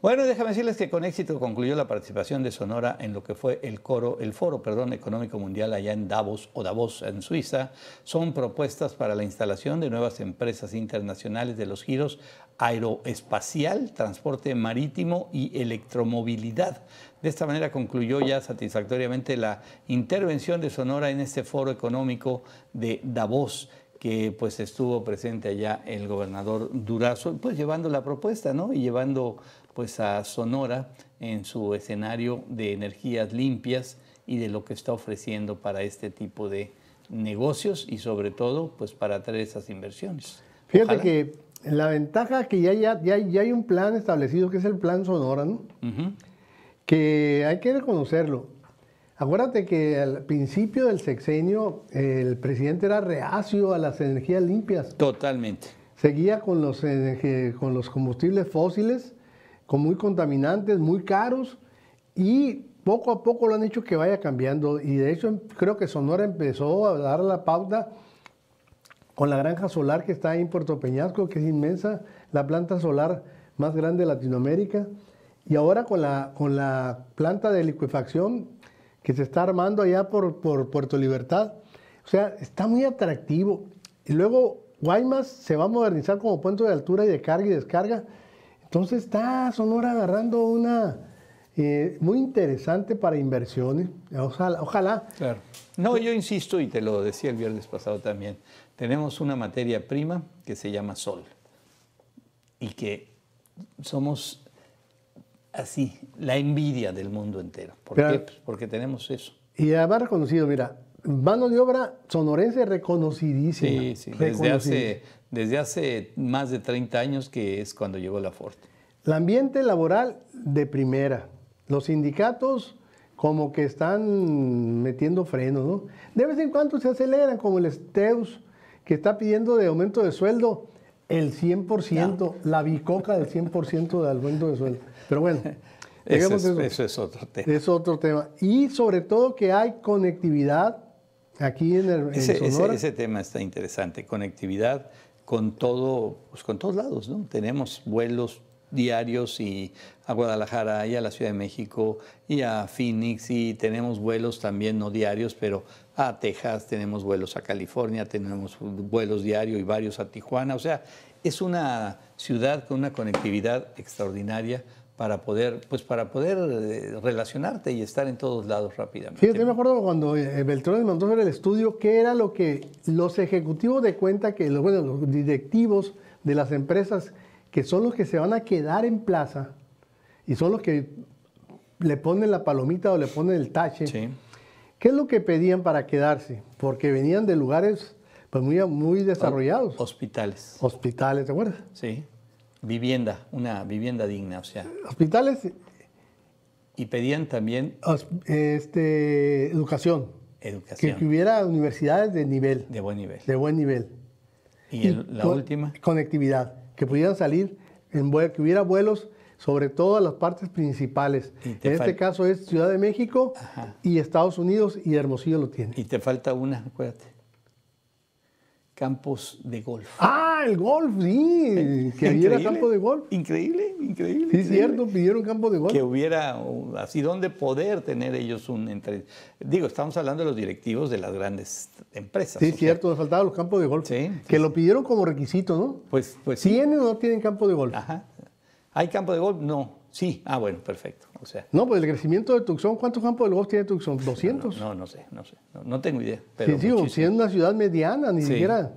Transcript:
Bueno, déjame decirles que con éxito concluyó la participación de Sonora en lo que fue el, coro, el Foro perdón, Económico Mundial allá en Davos o Davos en Suiza. Son propuestas para la instalación de nuevas empresas internacionales de los giros aeroespacial, transporte marítimo y electromovilidad. De esta manera concluyó ya satisfactoriamente la intervención de Sonora en este Foro Económico de Davos que pues estuvo presente allá el gobernador Durazo, pues llevando la propuesta, ¿no? Y llevando pues a Sonora en su escenario de energías limpias y de lo que está ofreciendo para este tipo de negocios y sobre todo pues para traer esas inversiones. Fíjate que la ventaja que ya, ya, ya, hay un plan establecido que es el plan Sonora, ¿no? Que hay que reconocerlo. Acuérdate que al principio del sexenio el presidente era reacio a las energías limpias. Totalmente. Seguía con los, con los combustibles fósiles con muy contaminantes, muy caros y poco a poco lo han hecho que vaya cambiando. Y de hecho creo que Sonora empezó a dar la pauta con la granja solar que está ahí en Puerto Peñasco, que es inmensa, la planta solar más grande de Latinoamérica. Y ahora con la, con la planta de liquefacción que se está armando allá por, por Puerto Libertad. O sea, está muy atractivo. Y luego Guaymas se va a modernizar como punto de altura y de carga y descarga entonces está Sonora agarrando una eh, muy interesante para inversiones. Ojalá. ojalá. Claro. No, yo insisto, y te lo decía el viernes pasado también, tenemos una materia prima que se llama sol y que somos así, la envidia del mundo entero. ¿Por qué? Pues porque tenemos eso. Y además reconocido, mira, mano de obra sonorense reconocidísima. Sí, sí, desde hace, desde hace más de 30 años que es cuando llegó la Ford. El ambiente laboral de primera. Los sindicatos como que están metiendo frenos, ¿no? De vez en cuando se aceleran, como el Esteus, que está pidiendo de aumento de sueldo el 100%, la bicoca del 100% de de sueldo. Pero bueno, eso es otro tema. Es otro tema. Y sobre todo que hay conectividad aquí en, el, Sonora. Ese, tema está interesante, conectividad con todo, pues con todos lados, ¿no? Tenemos vuelos diarios y a Guadalajara y a la Ciudad de México y a Phoenix y tenemos vuelos también no diarios, pero a Texas, tenemos vuelos a California, tenemos vuelos diarios y varios a Tijuana, o sea, es una ciudad con una conectividad extraordinaria para poder, pues para poder eh, relacionarte y estar en todos lados rápidamente. Sí, yo me acuerdo cuando eh, Beltrán mandó ver el estudio, qué era lo que los ejecutivos de cuenta, que los, bueno, los directivos de las empresas, que son los que se van a quedar en plaza y son los que le ponen la palomita o le ponen el tache. Sí. ¿Qué es lo que pedían para quedarse? Porque venían de lugares pues, muy, muy desarrollados. Hospitales. Hospitales, ¿te acuerdas? Sí. Vivienda, una vivienda digna, o sea. Hospitales. Y pedían también. Este, educación. Educación. Que, hubiera universidades de nivel. De buen nivel. De buen nivel. ¿Y, la última? Conectividad. Que pudieran salir, en, que hubiera vuelos sobre todo las partes principales. En este caso es Ciudad de México y Estados Unidos y Hermosillo lo tiene. Y te falta una, acuérdate campos de golf. Ah, el golf, sí, que hubiera campo de golf. Increíble, increíble. Sí, cierto, pidieron campo de golf. Que hubiera así donde poder tener ellos un entre... Digo, estamos hablando de los directivos de las grandes empresas. Sí, cierto, nos faltaban los campos de golf. Sí, que lo pidieron como requisito, ¿no? Pues, pues ¿Tienen o no tienen campo de golf? Ajá. ¿Hay campo de golf? No. Sí, ah, bueno, perfecto. O sea, no, pues el crecimiento de Tucson, ¿cuántos campos de golf tiene Tucson? ¿200? No, no, sé, no sé, no, tengo idea. Pero sí, sí, si es una ciudad mediana, ni siquiera.